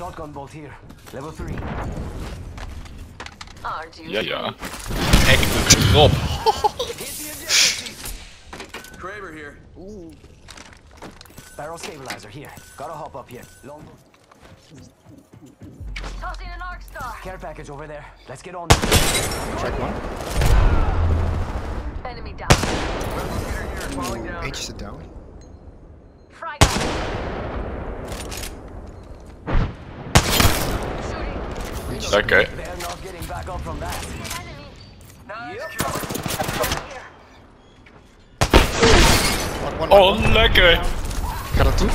shotgun bolt here. Level 3. Aren't you? Ja, ja. Echte drop. Kraber here. Barrel stabilizer here. Gotta hop up here. Long Tossing an arc star. care package over there. Let's get on. Check one. Enemy down. Replicator here, falling down. One. Oh, lekker. Ga naartoe.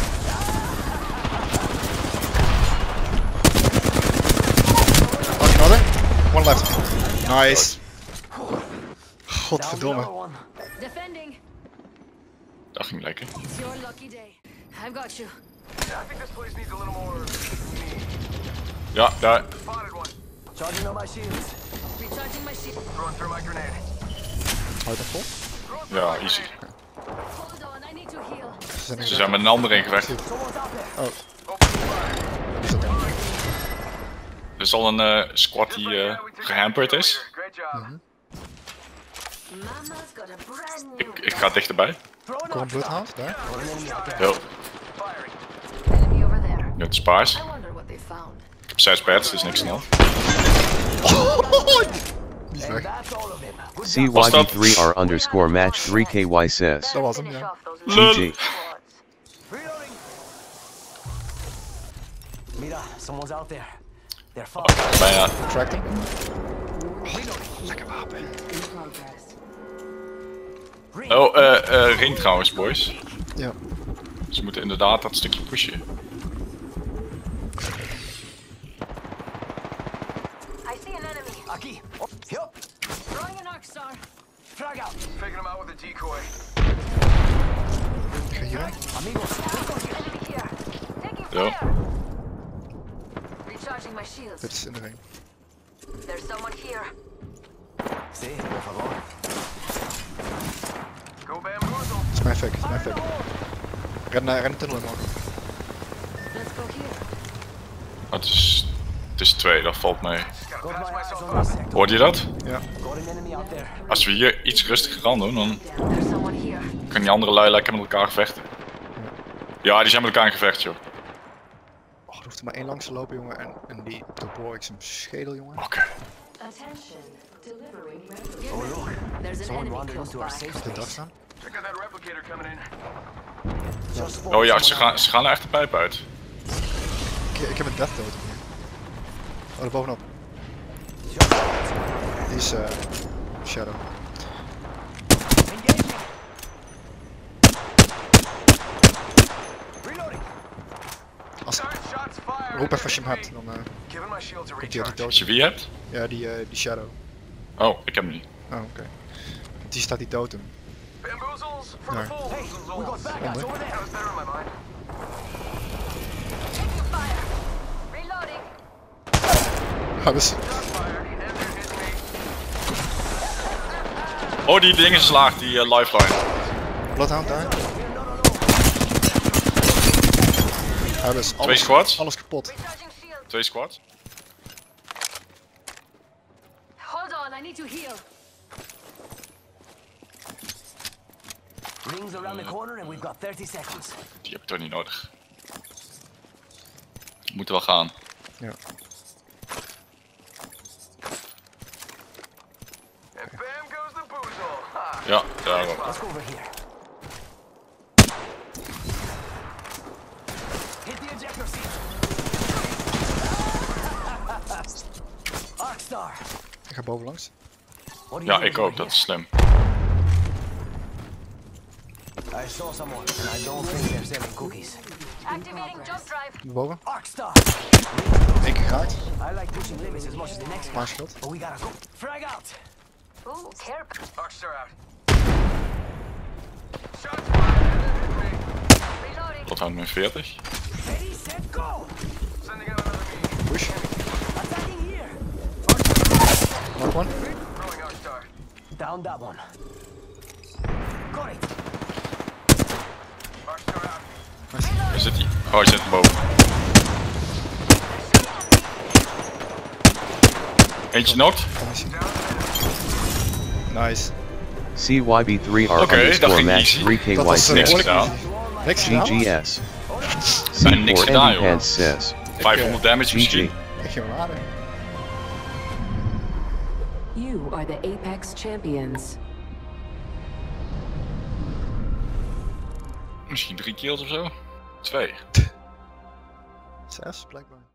Oh, another. One left. Nice. Godverdomme. Dat ging lekker. It's your lucky day. I've got you. I think this place needs a little more me. Ja, daar. Charging on my shields. Recharging my shield. Throwing through my grenade. Houdt dat vol? Ja, easy. Hold on, I need to heal. Ze zijn Ze zijn met een ander in gevecht. Someone's out there. Die staat down. Er is al een eh, squad die eh, gehamperd is. New Ik, ik ga dichterbij. Kom bloodhound, daar. Yo, there. het is paars. I wonder what they found. Ik heb zes pads, dus niks snel. CYB3R underscore match 3KY says. Dat was hem, Finish ja. off those Lul. GG. squads. Mira, someone's out there. They're far. Bijna. Tracked hem. Lekker wapen. Ring. Oh, eh, eh, ring trouwens, boys. Ja. Ze moeten inderdaad dat stukje pushen. Aquí. Oh, yup. Throwing an. Frag out. Faking him out with a decoy. Hierin. Amigos, Enemy here. Taking fire. Recharging my shields. Dit is in de ring. There's someone here. Sí, por favor. Go bamboozle. Het is mijn fik, het is mijn fik. Ren, naar ren de tunnel in, man. Let's go here. Oh, het, is, het is twee, dat valt mee. Hoorde je dat? Ja. Als we hier iets rustiger gaan doen, dan kunnen die andere lui lekker met elkaar vechten. Ja, die zijn met elkaar in gevecht, joh. Oh, er hoeft er maar één langs te lopen, jongen. En, en die doorboor ik zijn schedel, jongen. Oké. Oh look, someone wandered into our safe space. Oh ja, ze gaan, ze gaan er echt de pijp uit. Ik, ik heb een death totem hier. Oh, daar bovenop. Die is eh Shadow. Engaging. Reloading. Als, roep even als je hem hebt, dan eh Giving my shields a komt hij uit. Als je wie hebt? Ja, die, eh, die Shadow. Oh, ik heb hem niet. Oh, oké. Die staat die totem. Bamboozles for Daar. the fools. Hey, we got bad guys over there. That was better in my mind. Taking fire. Reloading. Ah, dus, Shot fired. And there hit me. Oh, die ding is geslaagd, die eh, lifeline. Bloodhound daar. Dus Twee alles, squads? alles kapot. Twee squads. Hold on, I need to heal. Rings around the corner and we've got 30 seconds. Die heb ik toch niet nodig. Moeten wel gaan. Ja. And bam goes the boozle. Ha. Ja, daarop. Let's go over here. Hit the ejector seat. Arcstar. Ik ga bovenlangs. Do you Ja, ik ook, dat is slim. I saw someone and I don't think they're selling cookies. Activating jump drive. Boven. Arcstar. Eén keer geraakt. I like pushing limits as much as the next Maar one. But we gotta go. Frag out. Ooh, care. Arcstar out. Schauen wir fertig. Push. Knock one. Down that one. Got it. Is it? Oh, it's at bow. H knocked. Nice. CYB3R okay, underscore match 3KY6. Next GGS. Sign next die says. damage GG. You are the Apex Champions. Misschien drie kills of zo? Twee. Zes, blijkbaar.